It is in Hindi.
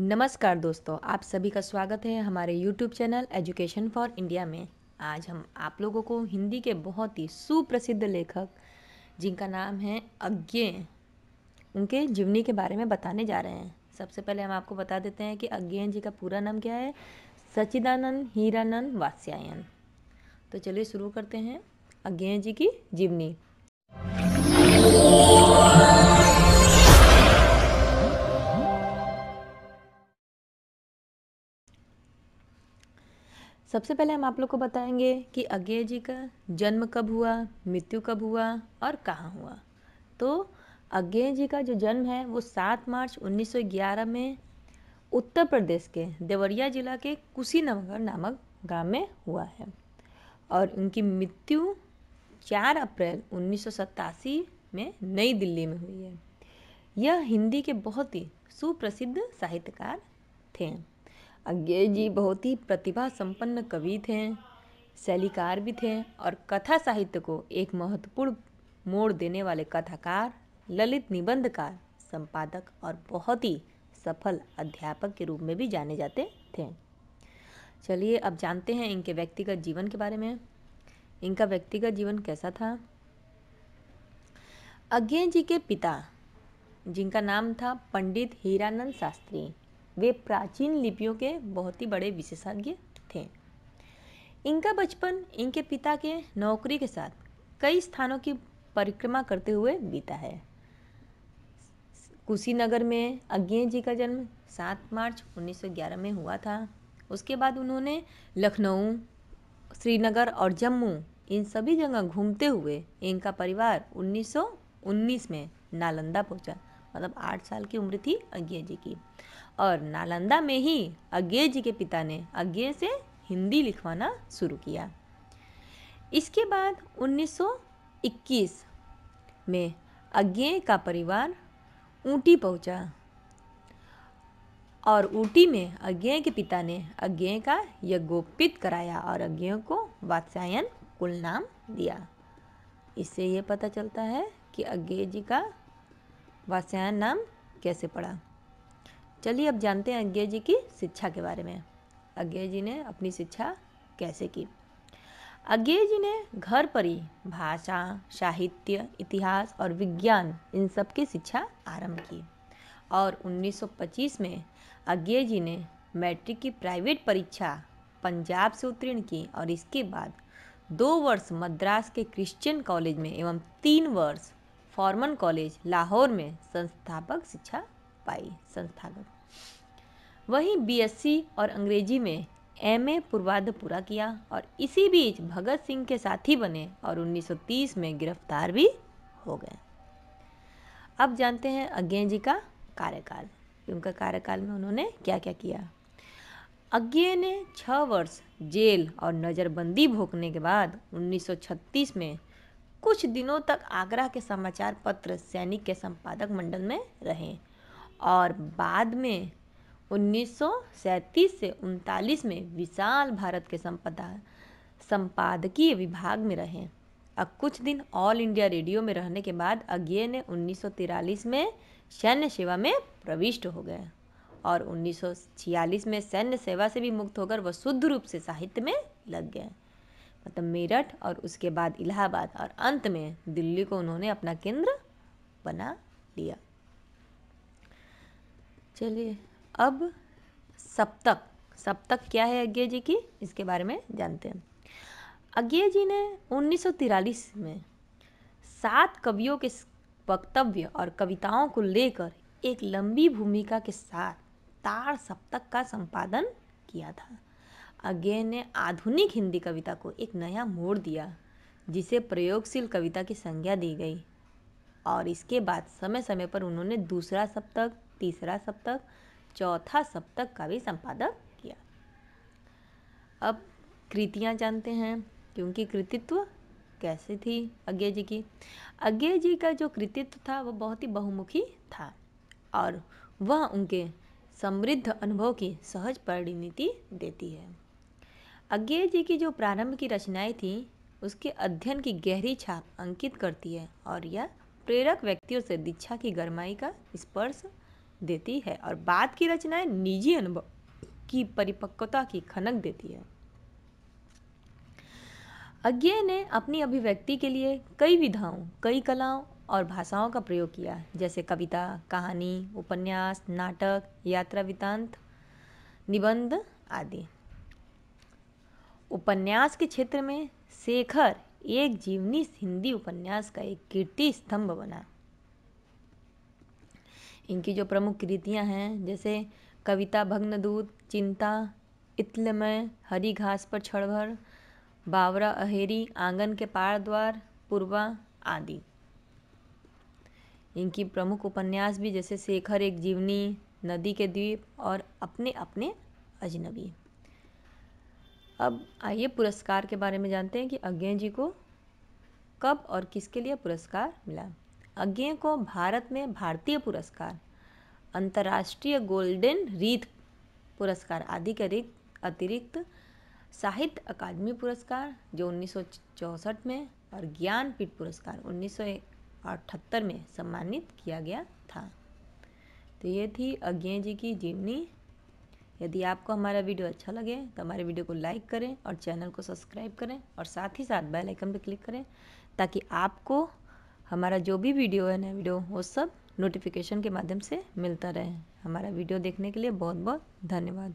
नमस्कार दोस्तों, आप सभी का स्वागत है हमारे YouTube channel education for India में। आज हम आप लोगों को हिंदी के बहुत ही सुप्रसिद्ध लेखक जिनका नाम है अज्ञे, उनके जीवनी के बारे में बताने जा रहे हैं। सबसे पहले हम आपको बता देते हैं कि अज्ञे जी का पूरा नाम क्या है? सचिदानंद हीरानंद वात्स्यायन। तो चलिए शुरू करते हैं अज्ञे जी की जीवनी। सबसे पहले हम आप लोग को बताएँगे कि अज्ञेय जी का जन्म कब हुआ, मृत्यु कब हुआ और कहाँ हुआ। तो अज्ञेय जी का जो जन्म है वो 7 मार्च 1911 में उत्तर प्रदेश के देवरिया जिला के कुशीनगर नामक गाँव में हुआ है और उनकी मृत्यु 4 अप्रैल उन्नीस सौ सतासी में नई दिल्ली में हुई है। यह हिंदी के बहुत ही सुप्रसिद्ध साहित्यकार थे। अज्ञे जी बहुत ही प्रतिभा संपन्न कवि थे, शैलीकार भी थे और कथा साहित्य को एक महत्वपूर्ण मोड़ देने वाले कथाकार, ललित निबंधकार, संपादक और बहुत ही सफल अध्यापक के रूप में भी जाने जाते थे। चलिए अब जानते हैं इनके व्यक्तिगत जीवन के बारे में। इनका व्यक्तिगत जीवन कैसा था? अज्ञे जी के पिता, जिनका नाम था पंडित हीरानंद शास्त्री वे प्राचीन लिपियों के बहुत ही बड़े विशेषज्ञ थे। इनका बचपन इनके पिता के नौकरी के साथ कई स्थानों की परिक्रमा करते हुए बीता है। कुशीनगर में अज्ञे जी का जन्म 7 मार्च 1911 में हुआ था। उसके बाद उन्होंने लखनऊ, श्रीनगर और जम्मू, इन सभी जगह घूमते हुए इनका परिवार 1919 में नालंदा पहुँचा। मतलब आठ साल की उम्र थी अज्ञे जी की। और नालंदा में ही अज्ञे जी के पिता ने अज्ञे से हिंदी लिखवाना शुरू किया। इसके बाद 1921 में अज्ञे का परिवार ऊटी पहुँचा। और ऊटी में अज्ञे के पिता ने अज्ञे का यज्ञोपित कराया और अज्ञे को वात्सायन कुल नाम दिया। इससे ये पता चलता है कि अज्ञे जी का वात्सायन नाम कैसे पड़ा चलिए अब जानते हैं अज्ञे जी की शिक्षा के बारे में। अज्ञे जी ने अपनी शिक्षा कैसे की? अज्ञे जी ने घर पर ही भाषा, साहित्य, इतिहास और विज्ञान इन सब की शिक्षा आरंभ की। और 1925 में अज्ञे जी ने मैट्रिक की प्राइवेट परीक्षा पंजाब से उत्तीर्ण की और इसके बाद दो वर्ष मद्रास के क्रिश्चियन कॉलेज में एवं तीन वर्ष फॉर्मन कॉलेज लाहौर में संस्थापक शिक्षा पाई संस्थागत। वहीं बीएससी और अंग्रेज़ी में एमए पूर्वाध पूरा किया और इसी बीच भगत सिंह के साथी बने और 1930 में गिरफ़्तार भी हो गए। अब जानते हैं अज्ञे जी का कार्यकाल। उनका कार्यकाल में उन्होंने क्या क्या? किया अज्ञे ने छः वर्ष जेल और नज़रबंदी भोगने के बाद 1936 में कुछ दिनों तक आगरा के समाचार पत्र सैनिक के संपादक मंडल में रहे और बाद में उन्नीस सौ सैंतीस से उनतालीस में विशाल भारत के संपदा, संपादकीय विभाग में रहे। अब कुछ दिन ऑल इंडिया रेडियो में रहने के बाद अज्ञे ने उन्नीस में सैन्य सेवा में प्रविष्ट हो गए और 1946 में सैन्य सेवा से भी मुक्त होकर वह शुद्ध रूप से साहित्य में लग गए। मतलब मेरठ और उसके बाद इलाहाबाद और अंत में दिल्ली को उन्होंने अपना केंद्र बना लिया। चलिए, अब सप्तक। सप्तक क्या है अज्ञे जी की? इसके बारे में जानते हैं। अज्ञे जी ने उन्नीस में सात कवियों के वक्तव्य और कविताओं को लेकर एक लंबी भूमिका के साथ तार सप्तक का संपादन किया था। अज्ञे ने आधुनिक हिंदी कविता को एक नया मोड़ दिया, जिसे प्रयोगशील कविता की संज्ञा दी गई। और इसके बाद समय समय पर उन्होंने दूसरा सप्तक, तीसरा सप्तक, चौथा सप्तक का भी संपादक किया। अब कृतियाँ जानते हैं कि उनकी कृतित्व कैसे थी अज्ञे जी की? अज्ञे जी का जो कृतित्व था वह बहुत ही बहुमुखी था, और वह उनके समृद्ध अनुभव की सहज परिणति देती है। अज्ञे जी की जो प्रारंभ की रचनाएँ थी, उसके अध्ययन की गहरी छाप अंकित करती है और यह प्रेरक व्यक्तियों से दीक्षा की गरमाई का स्पर्श देती है और बाद की रचनाएँ निजी अनुभव की परिपक्वता की खनक देती है। अज्ञेय ने अपनी अभिव्यक्ति के लिए कई विधाओं, कई कलाओं और भाषाओं का प्रयोग किया, जैसे कविता, कहानी, उपन्यास, नाटक, यात्रा, वृतांत, निबंध आदि। उपन्यास के क्षेत्र में शेखर एक जीवनी हिंदी उपन्यास का एक कीर्ति स्तंभ बना। इनकी जो प्रमुख कृतियाँ हैं, जैसे कविता भग्न दूत चिंता, इतलमय, हरी घास पर छड़भर, बावरा अहेरी, आँगन के पार द्वार पूर्वा आदि। इनकी प्रमुख उपन्यास भी जैसे शेखर एक जीवनी नदी के द्वीप और अपने अपने अजनबी। अब आइए पुरस्कार के बारे में जानते हैं कि अज्ञे जी को कब और किसके लिए पुरस्कार मिला। अज्ञे को भारत में भारतीय पुरस्कार, अंतर्राष्ट्रीय गोल्डन रीथ पुरस्कार, आदि के अतिरिक्त साहित्य अकादमी पुरस्कार, जो उन्नीस में, और ज्ञानपीठ पुरस्कार, उन्नीस सौ अठहत्तर में सम्मानित किया गया था। तो ये थी अज्ञे जी की जीवनी यदि आपको हमारा वीडियो अच्छा लगे तो हमारे वीडियो को लाइक करें और चैनल को सब्सक्राइब करें और साथ ही साथ बेल आइकन पर क्लिक करें, ताकि आपको हमारा जो भी वीडियो है नया वीडियो, वो सब नोटिफिकेशन के माध्यम से मिलता रहे। हमारा वीडियो देखने के लिए बहुत बहुत धन्यवाद।